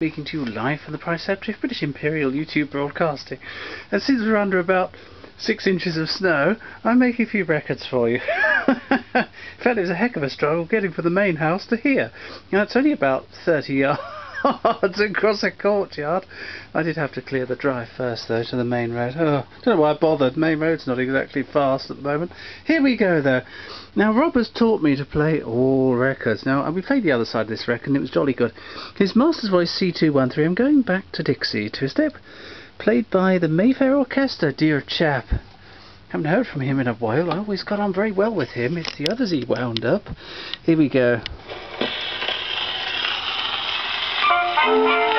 speaking to you live from the Preceptory of British Imperial YouTube Broadcasting. And since we're under about six inches of snow, I'm making a few records for you. In fact, it was a heck of a struggle getting from the main house to here. Now, it's only about 30 yards across a courtyard. I did have to clear the drive first, though, to the main road. Oh, don't know why I bothered. Main road's not exactly fast at the moment. Here we go, though. Now, Rob has taught me to play all records. Now, we played the other side of this record, and it was jolly good. His Master's Voice C213, I'm going back to Dixie, two-step, played by the Mayfair Orchestra, dear chap. Haven't heard from him in a while. I always got on very well with him. It's the others he wound up. Here we go. Was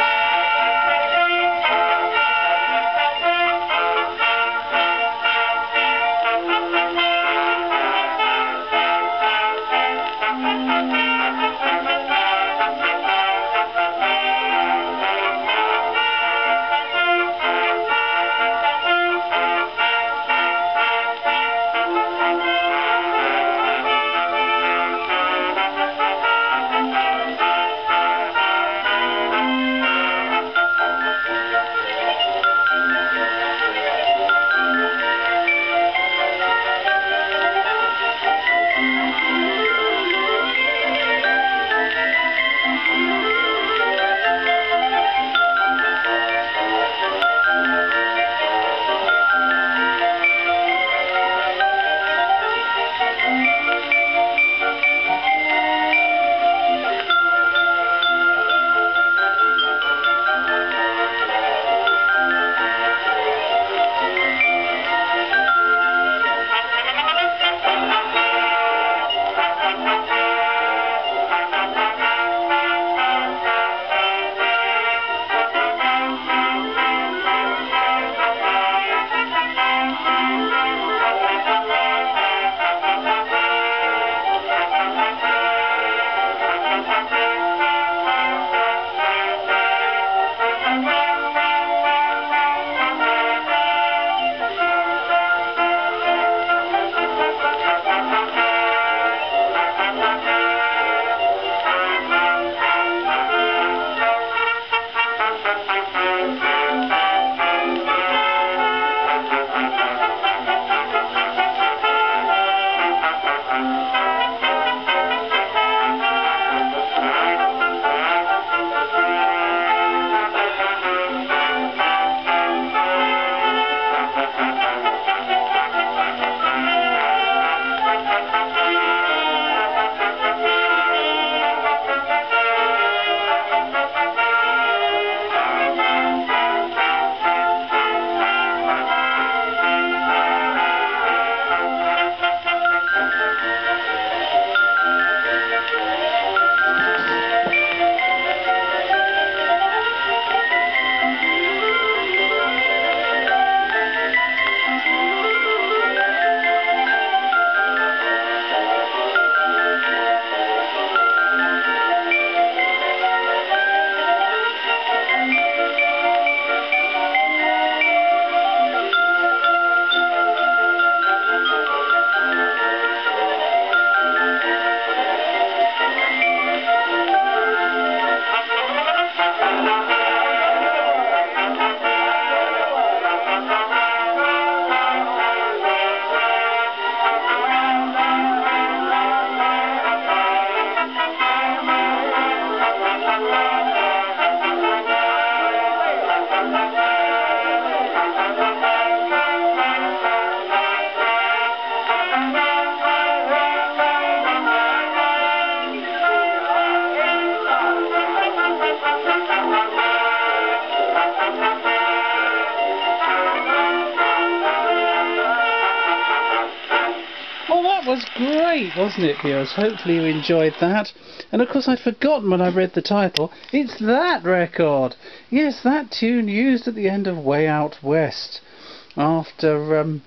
great, wasn't it, viewers? Hopefully you enjoyed that. And of course I'd forgotten when I read the title. It's that record! Yes, that tune used at the end of Way Out West. After um,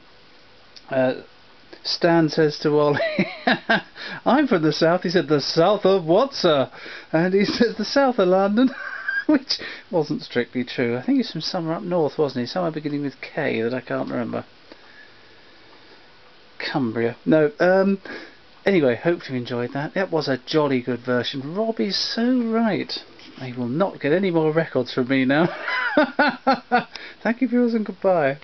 uh, Stan says to Ollie, I'm from the south. He said, the south of what, sir? And he says, the south of London. Which wasn't strictly true. I think he's from somewhere up north, wasn't he? Somewhere beginning with K that I can't remember. Cumbria. No, um, anyway, hope you enjoyed that. That was a jolly good version. Rob is so right. They will not get any more records from me now. Thank you viewers and goodbye.